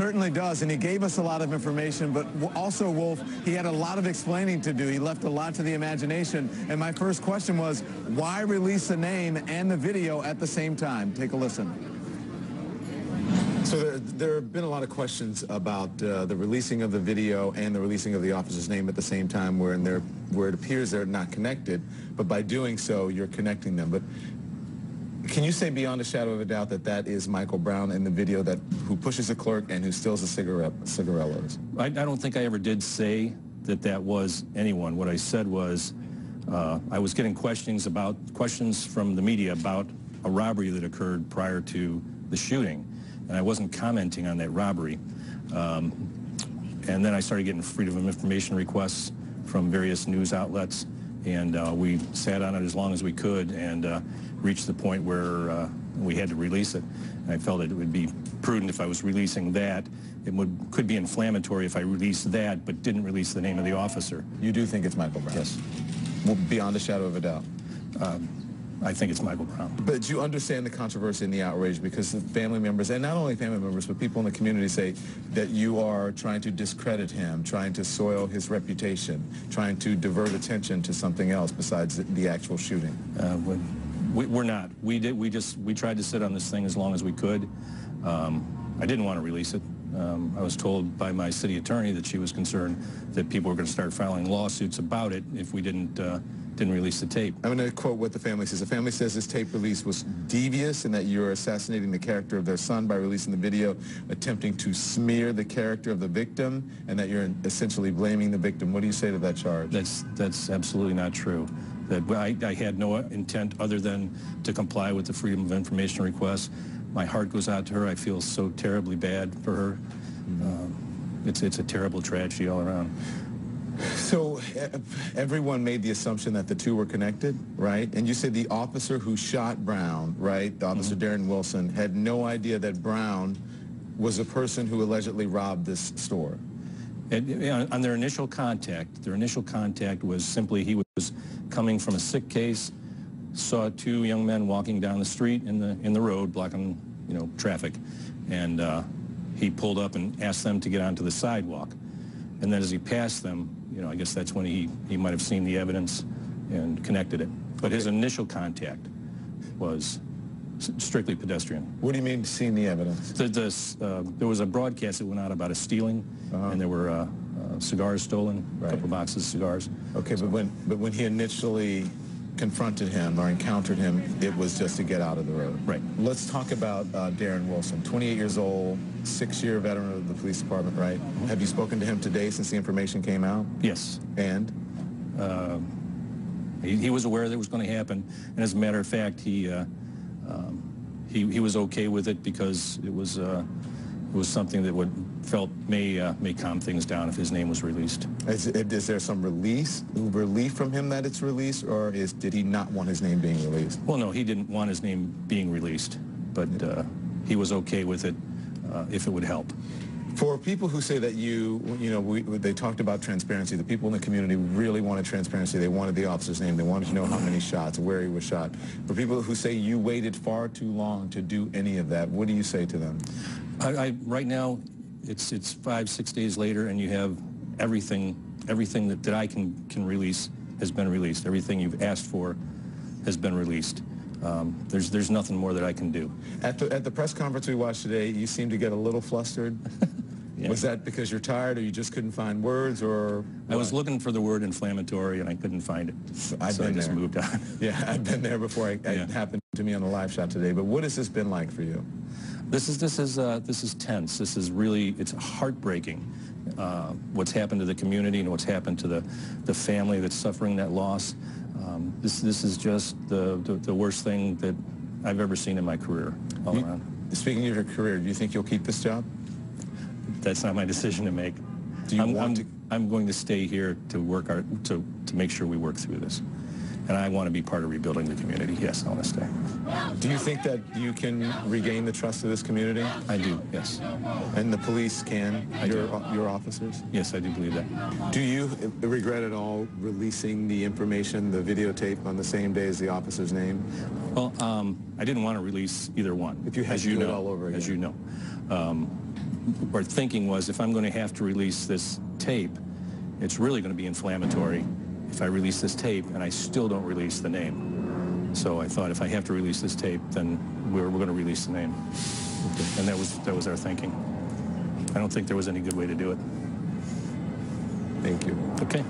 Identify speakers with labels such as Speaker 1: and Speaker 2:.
Speaker 1: certainly does, and he gave us a lot of information, but also, Wolf, he had a lot of explaining to do. He left a lot to the imagination, and my first question was, why release the name and the video at the same time? Take a listen. So there, there, have been a lot of questions about uh, the releasing of the video and the releasing of the officer's name at the same time where, where it appears they're not connected, but by doing so, you're connecting them. But can you say beyond a shadow of a doubt that that is Michael Brown in the video that who pushes a clerk and who steals a cigarette, cigarillos?
Speaker 2: I, I don't think I ever did say that that was anyone. What I said was uh, I was getting questions about questions from the media about a robbery that occurred prior to the shooting, and I wasn't commenting on that robbery. Um, and then I started getting freedom of information requests from various news outlets, and uh, we sat on it as long as we could and uh, reached the point where uh, we had to release it. And I felt it would be prudent if I was releasing that. It would, could be inflammatory if I released that but didn't release the name of the officer.
Speaker 1: You do think it's Michael Brown?
Speaker 2: Yes.
Speaker 1: Well, beyond a shadow of a doubt?
Speaker 2: Um, I think it's Michael Brown.
Speaker 1: But you understand the controversy and the outrage because the family members, and not only family members, but people in the community say that you are trying to discredit him, trying to soil his reputation, trying to divert attention to something else besides the actual shooting.
Speaker 2: Uh, we, are not. We did. We just we tried to sit on this thing as long as we could. Um, I didn't want to release it. Um, I was told by my city attorney that she was concerned that people were going to start filing lawsuits about it if we didn't uh, didn't release the tape.
Speaker 1: I'm going to quote what the family says. The family says this tape release was devious and that you're assassinating the character of their son by releasing the video, attempting to smear the character of the victim, and that you're essentially blaming the victim. What do you say to that charge?
Speaker 2: That's, that's absolutely not true. That I, I had no intent other than to comply with the Freedom of Information request. My heart goes out to her. I feel so terribly bad for her. Mm -hmm. uh, it's, it's a terrible tragedy all around.
Speaker 1: So everyone made the assumption that the two were connected, right? And you said the officer who shot Brown, right, the officer mm -hmm. Darren Wilson, had no idea that Brown was a person who allegedly robbed this store.
Speaker 2: And, on their initial contact, their initial contact was simply he was coming from a sick case, saw two young men walking down the street in the in the road, blocking you know traffic, and uh, he pulled up and asked them to get onto the sidewalk. And then as he passed them, you know, I guess that's when he, he might have seen the evidence and connected it. But his initial contact was strictly pedestrian.
Speaker 1: What do you mean seeing the evidence?
Speaker 2: The, the, uh, there was a broadcast that went out about a stealing, uh -huh. and there were uh, uh, cigars stolen, right. a couple boxes of cigars.
Speaker 1: Okay, so. but when but when he initially confronted him or encountered him, it was just to get out of the road.
Speaker 2: Right.
Speaker 1: Let's talk about uh, Darren Wilson, 28 years old, six-year veteran of the police department, right? Mm -hmm. Have you spoken to him today since the information came out?
Speaker 2: Yes.
Speaker 1: And?
Speaker 2: Uh, he, he, was aware that it was going to happen, and as a matter of fact, he, uh, um, he, he was okay with it because it was, uh, was something that would felt may uh, may calm things down if his name was released.
Speaker 1: Is, is, there some release relief from him that it's released, or is did he not want his name being released?
Speaker 2: Well, no, he didn't want his name being released, but uh, he was okay with it uh, if it would help.
Speaker 1: For people who say that you, you know, we, they talked about transparency. The people in the community really wanted transparency. They wanted the officer's name. They wanted to know how many shots, where he was shot. For people who say you waited far too long to do any of that, what do you say to them?
Speaker 2: I, I right now, it's it's five six days later, and you have everything everything that, that I can can release has been released. Everything you've asked for has been released. Um, there's there's nothing more that I can do.
Speaker 1: At the at the press conference we watched today, you seemed to get a little flustered. yeah. Was that because you're tired, or you just couldn't find words, or?
Speaker 2: I was looking for the word inflammatory, and I couldn't find it.
Speaker 1: I've
Speaker 2: so
Speaker 1: been
Speaker 2: I just
Speaker 1: there.
Speaker 2: moved on.
Speaker 1: yeah, I've been there before. I, yeah. It happened to me on the live shot today. But what has this been like for you?
Speaker 2: This is this is uh, this is tense. This is really it's heartbreaking. Uh, what's happened to the community and what's happened to the the family that's suffering that loss. Um, this this is just the, the, the worst thing that I've ever seen in my career all you, around.
Speaker 1: Speaking of your career, do you think you'll keep this job?
Speaker 2: That's not my decision to make.
Speaker 1: Do you
Speaker 2: I'm,
Speaker 1: want
Speaker 2: I'm,
Speaker 1: to?
Speaker 2: I'm going to stay here to work our to to make sure we work through this and I want to be part of rebuilding the community. Yes, I want to stay.
Speaker 1: Do you think that you can regain the trust of this community?
Speaker 2: I do, yes.
Speaker 1: And the police can, I your, do. your officers?
Speaker 2: Yes, I do believe that.
Speaker 1: Do you regret at all releasing the information, the videotape, on the same day as the officer's name?
Speaker 2: Well, um, I didn't want to release either one.
Speaker 1: If you had
Speaker 2: as
Speaker 1: to
Speaker 2: you
Speaker 1: do
Speaker 2: know,
Speaker 1: it all over again.
Speaker 2: As you know. Um, our thinking was if I'm going to have to release this tape, it's really going to be inflammatory if I release this tape and I still don't release the name. So I thought if I have to release this tape, then we're, we're going to release the name. And that was, that was our thinking. I don't think there was any good way to do it.
Speaker 3: Thank you.
Speaker 2: Okay.